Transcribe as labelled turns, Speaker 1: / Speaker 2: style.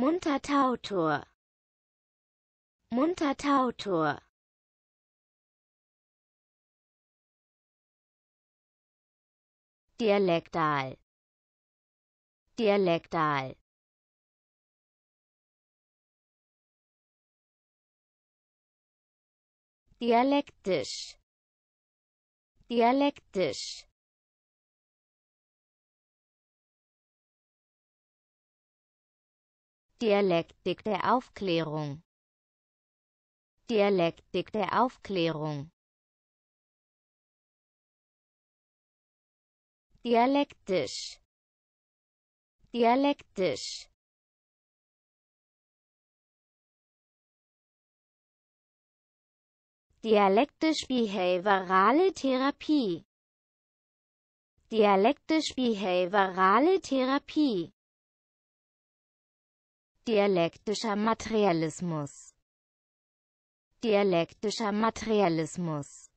Speaker 1: Muntertautor Muntertautor Dialektal. Dialektal. Dialektisch. Dialektisch Dialektik der Aufklärung. Dialektik der Aufklärung. Dialektisch. Dialektisch. Dialektisch-behaviorale Therapie. Dialektisch-behaviorale Therapie Dialektischer Materialismus. Dialektischer Materialismus